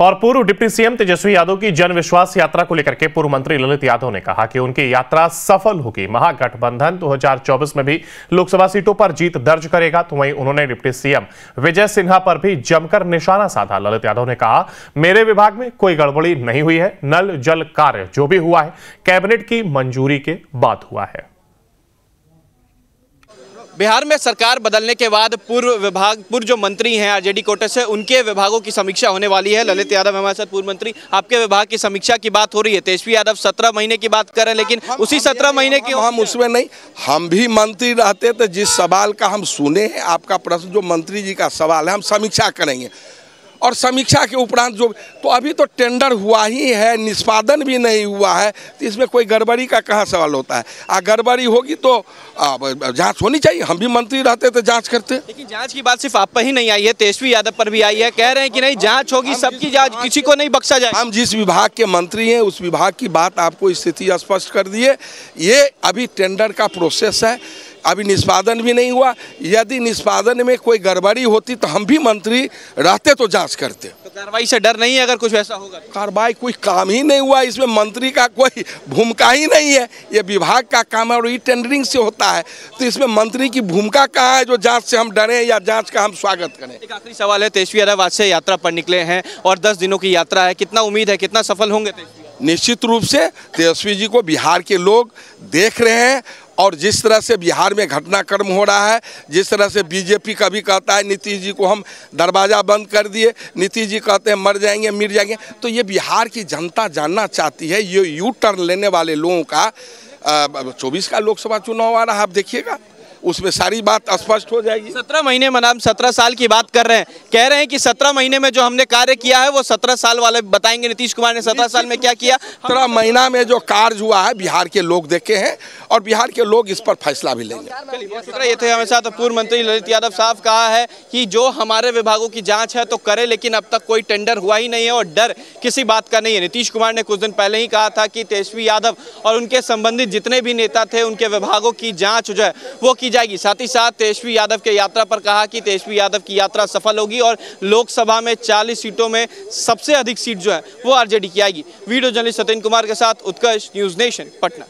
और पूर्व deputy CM Tejashwi Yadav की जन विश्वास यात्रा को लेकर के पूर्व मंत्री ललित यादव ने कहा कि उनकी यात्रा सफल होगी। महागठबंधन 2024 में भी लोकसभा सीटों पर जीत दर्ज करेगा तो वहीं उन्होंने डिप्टी सीएम विजय सिन्हा पर भी जमकर निशाना साधा। ललित यादव ने कहा, मेरे विभाग में कोई गड़बड़ी नहीं हुई है। नल जल कार्य जो भी हुआ है, कैबिनेट की मंजूरी के बाद हुआ है। बिहार में सरकार बदलने के बाद पूर्व विभाग पूर्व जो मंत्री हैं आरजेडी कोटे से उनके विभागों की समीक्षा होने वाली है। ललित यादव हमारे साथ पूर्व मंत्री आपके विभाग की समीक्षा की बात हो रही है। तेजस्वी यादव सत्रह महीने की बात करें रहे हैं लेकिन हम, उसी सत्रह महीने की हम उसमें नहीं हम भी मंत्री रहते तो जिस सवाल का हम सुने हैं आपका प्रश्न जो मंत्री जी का सवाल है हम समीक्षा करेंगे। और समीक्षा के उपरांत जो तो अभी तो टेंडर हुआ ही है निष्पादन भी नहीं हुआ है तो इसमें कोई गड़बड़ी का कहाँ सवाल होता है? आ गड़बड़ी होगी तो जाँच होनी चाहिए हम भी मंत्री रहते तो जाँच करते। लेकिन जाँच की बात सिर्फ़ आप पर ही नहीं आई है तेजस्वी यादव पर भी आई है कह रहे हैं कि नहीं जाँच होगी सबकी जाँच किसी को नहीं बख्शा जाए। हम जिस विभाग के मंत्री हैं उस विभाग की बात आपको स्थिति स्पष्ट कर दिए ये अभी टेंडर का प्रोसेस है अभी निष्पादन भी नहीं हुआ। यदि निष्पादन में कोई गड़बड़ी होती तो हम भी मंत्री रहते तो जाँच करते। तो कार्रवाई से डर नहीं है अगर कुछ ऐसा होगा कार्रवाई कोई काम ही नहीं हुआ इसमें मंत्री का कोई भूमिका ही नहीं है। ये विभाग का काम है और ये टेंडरिंग से होता है। तो इसमें मंत्री की भूमिका कहाँ है जो जाँच से हम डरें या जाँच का हम स्वागत करें? एक आखिरी सवाल है तेजस्वी यादव आज से यात्रा पर निकले हैं और दस दिनों की यात्रा है। कितना उम्मीद है कितना सफल होंगे निश्चित रूप से तेजस्वी जी को बिहार के लोग देख रहे हैं और जिस तरह से बिहार में घटनाक्रम हो रहा है, जिस तरह से बीजेपी कभी कहता है, नीतीश जी को हम दरवाज़ा बंद कर दिए, नीतीश जी कहते हैं, मर जाएँगे मिर जाएँगे। तो ये बिहार की जनता जानना चाहती है, ये यू टर्न लेने वाले लोगों का चौबीस का लोकसभा चुनाव आ रहा है, आप देखिएगा। उसमें सारी बात स्पष्ट हो जाएगी। सत्रह महीने में नाम सत्रह साल की बात कर रहे हैं। कह रहे हैं कि सत्रह महीने में जो हमने कार्य किया है वो सत्रह साल वाले बताएँगे। नीतीश कुमार ने सत्रह साल में क्या किया? सत्रह महीना में जो कार्य हुआ है बिहार के लोग देखे हैं और बिहार के लोग इस पर फैसला भी लेंगे। ये थे हमारे साथ पूर्व मंत्री ललित यादव साहब कहा है कि जो हमारे विभागों की जाँच है तो करे लेकिन अब तक कोई टेंडर हुआ ही नहीं है और डर किसी बात का नहीं है। नीतीश कुमार ने कुछ दिन पहले ही कहा था कि तेजस्वी यादव और उनके संबंधित जितने भी नेता थे उनके विभागों की जाँच जो है वो की जाएगी। साथ ही साथ तेजस्वी यादव के यात्रा पर कहा कि तेजस्वी यादव की यात्रा सफल होगी और लोकसभा में 40 सीटों में सबसे अधिक सीट जो है, वो आरजेडी की आएगी। वीडियो जर्नलिस्ट सत्यन कुमार के साथ उत्कर्ष, न्यूज़ नेशन, पटना।